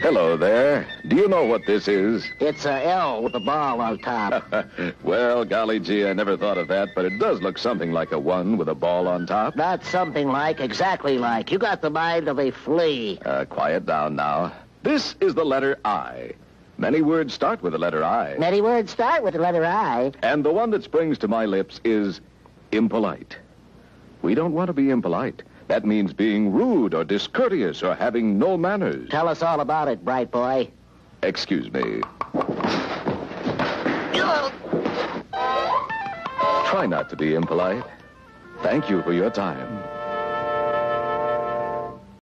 Hello there. Do you know what this is? It's a L with a ball on top. well, golly gee, I never thought of that, but it does look something like a one with a ball on top. Not something like, exactly like. You got the mind of a flea. Uh, quiet down now. This is the letter I. Many words start with the letter I. Many words start with the letter I. And the one that springs to my lips is impolite. We don't want to be impolite. That means being rude or discourteous or having no manners. Tell us all about it, bright boy. Excuse me. Try not to be impolite. Thank you for your time.